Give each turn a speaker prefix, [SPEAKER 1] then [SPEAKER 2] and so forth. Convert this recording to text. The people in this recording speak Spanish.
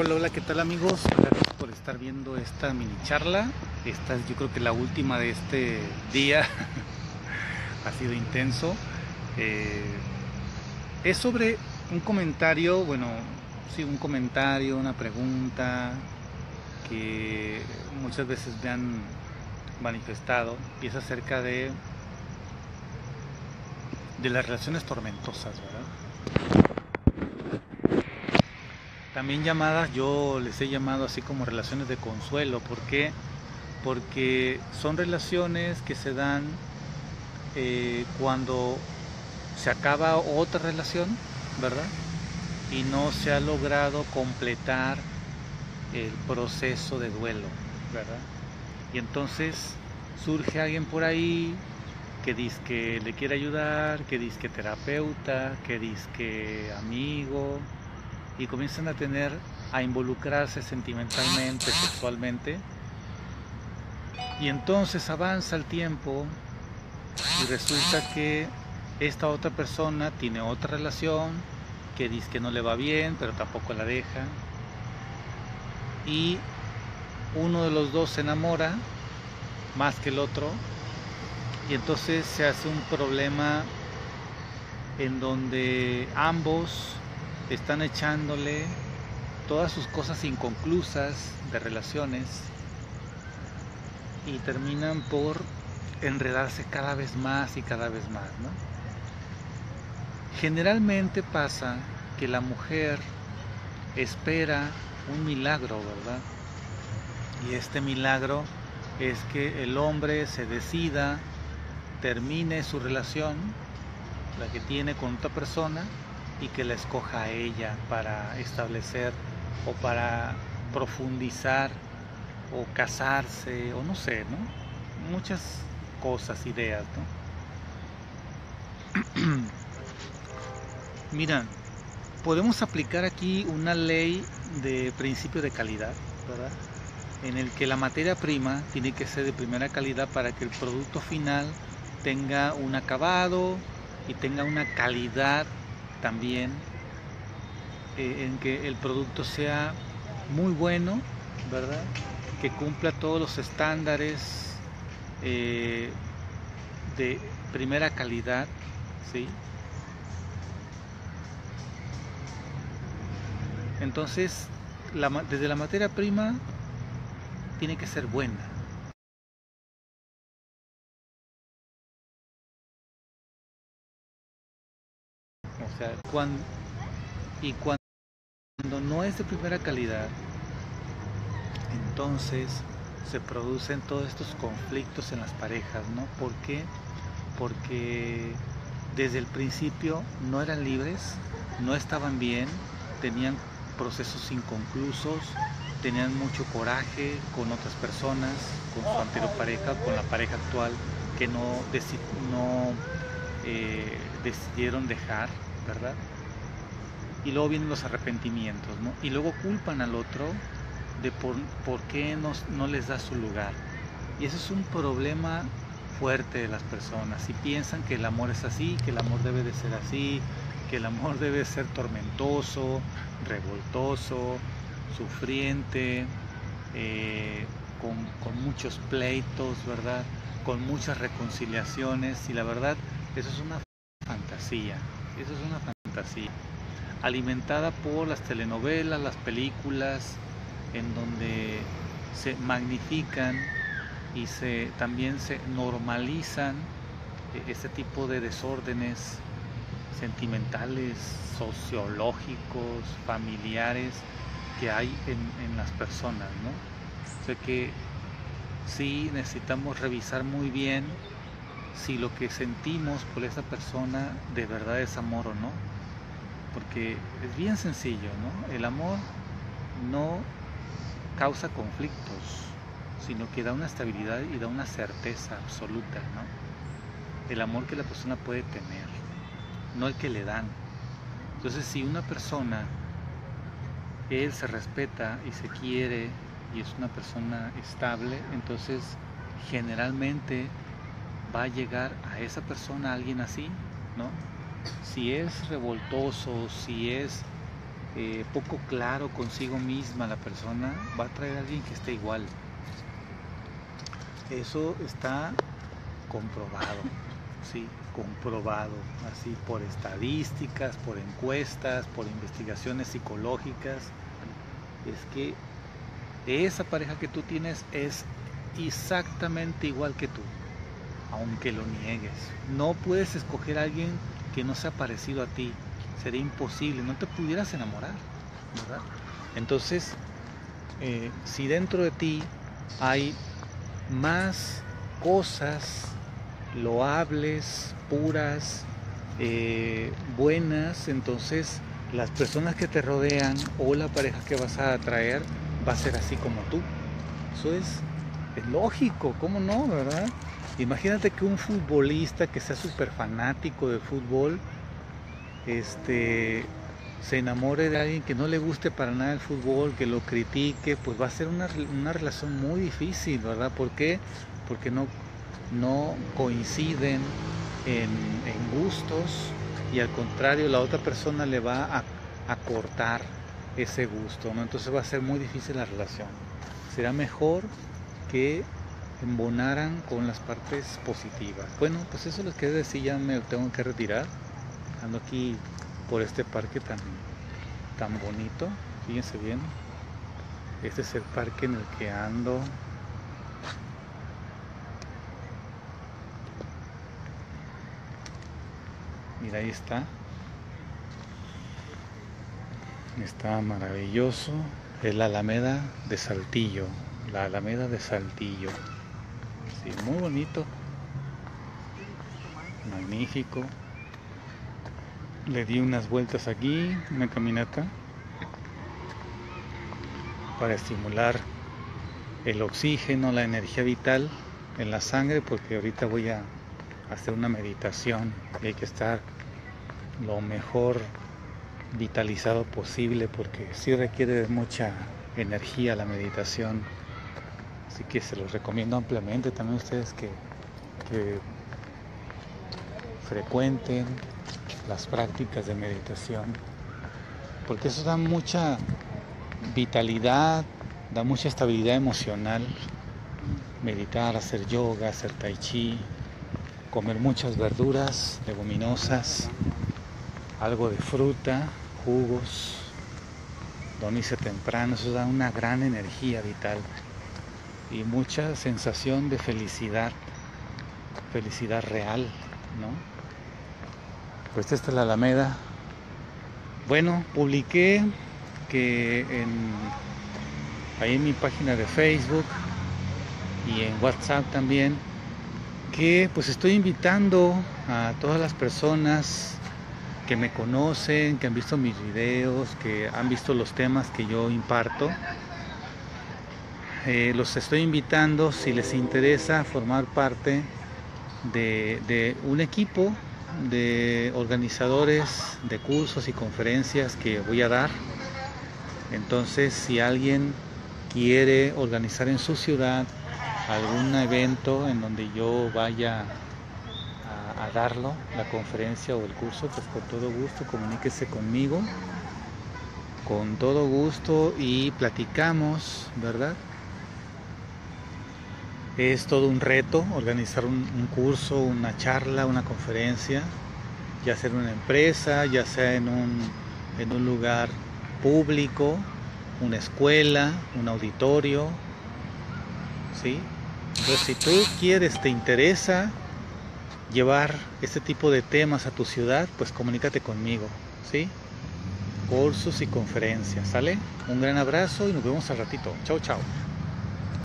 [SPEAKER 1] Hola, hola, ¿qué tal amigos? Gracias por estar viendo esta mini charla. Esta es yo creo que la última de este día. ha sido intenso. Eh, es sobre un comentario, bueno, sí, un comentario, una pregunta que muchas veces me han manifestado y es acerca de de las relaciones tormentosas, ¿verdad? También llamadas, yo les he llamado así como relaciones de consuelo. ¿Por qué? Porque son relaciones que se dan eh, cuando se acaba otra relación, ¿verdad? Y no se ha logrado completar el proceso de duelo, ¿verdad? Y entonces surge alguien por ahí que dice que le quiere ayudar, que dice que terapeuta, que dice que amigo, y comienzan a tener, a involucrarse sentimentalmente, sexualmente. Y entonces avanza el tiempo y resulta que esta otra persona tiene otra relación que dice que no le va bien, pero tampoco la deja. Y uno de los dos se enamora más que el otro y entonces se hace un problema en donde ambos están echándole todas sus cosas inconclusas de relaciones y terminan por enredarse cada vez más y cada vez más, ¿no? Generalmente pasa que la mujer espera un milagro, ¿verdad? Y este milagro es que el hombre se decida, termine su relación, la que tiene con otra persona, y que la escoja a ella para establecer o para profundizar o casarse o no sé, ¿no? Muchas cosas, ideas, ¿no? Mira, podemos aplicar aquí una ley de principio de calidad, ¿verdad? En el que la materia prima tiene que ser de primera calidad para que el producto final tenga un acabado y tenga una calidad también eh, en que el producto sea muy bueno, ¿verdad? Que cumpla todos los estándares eh, de primera calidad, ¿sí? Entonces, desde la materia prima tiene que ser buena. O sea, cuando, y cuando no es de primera calidad, entonces se producen todos estos conflictos en las parejas, ¿no? ¿Por qué? Porque desde el principio no eran libres, no estaban bien, tenían procesos inconclusos, tenían mucho coraje con otras personas, con su anterior pareja, con la pareja actual que no, eh, decidieron dejar ¿verdad? Y luego vienen los arrepentimientos, ¿no? Y luego culpan al otro de por, por qué no, no les da su lugar. Y eso es un problema fuerte de las personas. Y piensan que el amor es así, que el amor debe de ser así, que el amor debe ser tormentoso, revoltoso, sufriente, eh, con, con, muchos pleitos, ¿verdad? Con muchas reconciliaciones. Y la verdad, eso es una fantasía. Eso es una fantasía. Alimentada por las telenovelas, las películas, en donde se magnifican y se, también se normalizan este tipo de desórdenes sentimentales, sociológicos, familiares que hay en, las personas, ¿no? O que sí necesitamos revisar muy bien si lo que sentimos por esa persona de verdad es amor o no. Porque es bien sencillo, ¿no? El amor no causa conflictos, sino que da una estabilidad y da una certeza absoluta, ¿no? El amor que la persona puede tener, no el que le dan. Entonces, si una persona, él se respeta y se quiere y es una persona estable, entonces generalmente va a llegar a esa persona alguien así, ¿no? Si es revoltoso, si es eh, poco claro consigo misma la persona, va a traer a alguien que esté igual. Eso está comprobado, sí, comprobado, así por estadísticas, por encuestas, por investigaciones psicológicas. Es que esa pareja que tú tienes es exactamente igual que tú, aunque lo niegues. No puedes escoger a alguien que no sea parecido a ti, sería imposible, no te pudieras enamorar, ¿verdad? Entonces, eh, si dentro de ti hay más cosas loables, puras, eh, buenas, entonces las personas que te rodean o la pareja que vas a atraer va a ser así como tú. Eso es, es lógico, ¿cómo no, verdad? Imagínate que un futbolista que sea súper fanático de fútbol, este, se enamore de alguien que no le guste para nada el fútbol, que lo critique, pues va a ser una, una relación muy difícil, ¿verdad? ¿Por qué? Porque no, no coinciden en, gustos y al contrario la otra persona le va a, a cortar ese gusto, ¿no? Entonces va a ser muy difícil la relación. Será mejor que embonaran con las partes positivas. Bueno, pues eso les quería decir, ya me tengo que retirar. Ando aquí por este parque tan, tan bonito. Fíjense bien. Este es el parque en el que ando. Mira, ahí está. Está maravilloso. Es la Alameda de Saltillo. La Alameda de Saltillo. Muy bonito. Magnífico. Le di unas vueltas aquí, una caminata, para estimular el oxígeno, la energía vital en la sangre, porque ahorita voy a hacer una meditación y hay que estar lo mejor vitalizado posible, porque sí requiere de mucha energía la meditación. Así que se los recomiendo ampliamente también a ustedes que, que frecuenten las prácticas de meditación, porque eso da mucha vitalidad, da mucha estabilidad emocional. Meditar, hacer yoga, hacer tai chi, comer muchas verduras, leguminosas, algo de fruta, jugos, dormirse temprano, eso da una gran energía vital y mucha sensación de felicidad, felicidad real, ¿no? Pues esta es la Alameda. Bueno, publiqué que en, ahí en mi página de Facebook y en WhatsApp también que pues estoy invitando a todas las personas que me conocen, que han visto mis videos, que han visto los temas que yo imparto. Eh, los estoy invitando si les interesa formar parte de, de un equipo de organizadores de cursos y conferencias que voy a dar. Entonces, si alguien quiere organizar en su ciudad algún evento en donde yo vaya a, darlo, la conferencia o el curso, pues con todo gusto comuníquese conmigo, con todo gusto y platicamos, ¿verdad? Es todo un reto organizar un, curso, una charla, una conferencia, ya sea en una empresa, ya sea en un, en un lugar público, una escuela, un auditorio. ¿sí? Entonces, si tú quieres, te interesa llevar este tipo de temas a tu ciudad, pues comunícate conmigo. ¿sí? Cursos y conferencias, ¿sale? Un gran abrazo y nos vemos al ratito. Chao, chao.